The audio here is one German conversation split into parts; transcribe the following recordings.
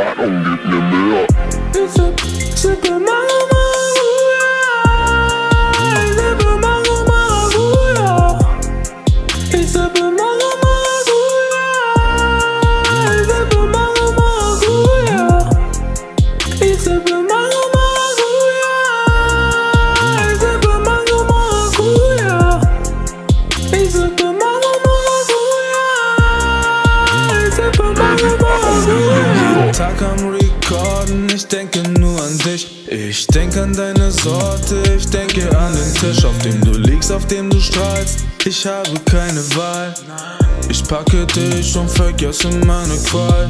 I don't get no more. Tag am Recorden, ich denke nur an dich. Ich denke an deine Sorte, ich denke an den Tisch, auf dem du liegst, auf dem du strahlst. Ich habe keine Wahl. Ich packe dich und vergesse meine Qual.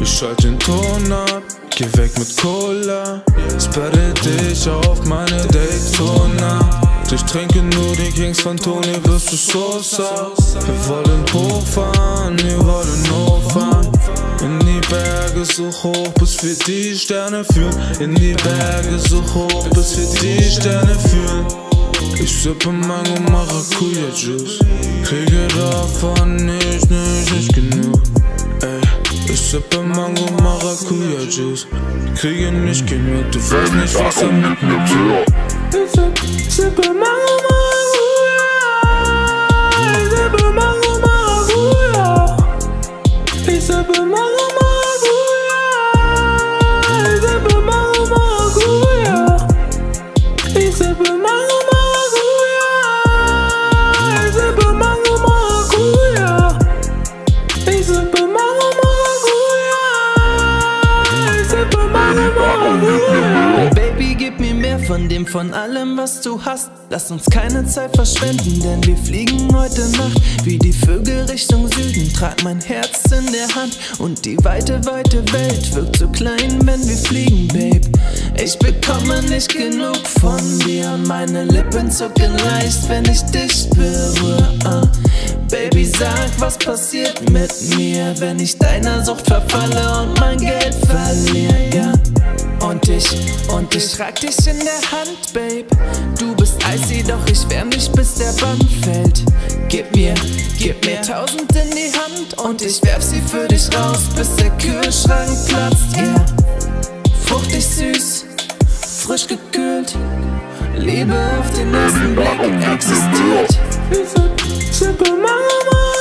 Ich schalte den Ton ab, geh weg mit Cola. Sperre dich auf meine Daytona. Ich trinke nur die Kings von Tony vs. Sosa. Wir wollen hochfahren, wir wollen hochfahren. Berge so hoch, bis wir die Sterne fühlen. In die Berge so hoch, bis wir die Sterne fühlen. Ich sippe Mango Maracuja Juice. Kriege davon nicht, nicht, nicht genug. Ey, ich sippe Mango Maracuja Juice. Kriege nicht genug, du weißt nicht, was er mit mir tut. Ich sipp, sippe Mango Maracuja. Ich sippe Mango Maracuja. Ich sippe Mango Maracuja. Baby, gib mir mehr von dem, von allem, was du hast. Lass uns keine Zeit verschwenden, denn wir fliegen heute Nacht wie die Vögel Richtung Süden. Trag mein Herz in der Hand und die weite, weite Welt wirkt so klein, wenn wir fliegen, Babe. Ich bekomme nicht genug von dir meine Lippen zucken leicht, wenn ich dich berühre. Uh. Baby, sag, was passiert mit mir, wenn ich deiner Sucht verfalle und mein Geld verliere, ja. Und ich, und ich trag dich in der Hand, Babe. Du bist icy, doch ich wärm dich, bis der Band fällt. Gib mir, gib mir tausend in die Hand und ich werf sie für dich raus, bis der Kühlschrank platzt, yeah. Fruchtig süß, frisch gekühlt. Liebe auf den ersten Blick existiert. Ich sipp, sippe Mango